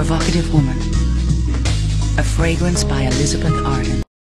Provocative Woman. A fragrance by Elizabeth Arden.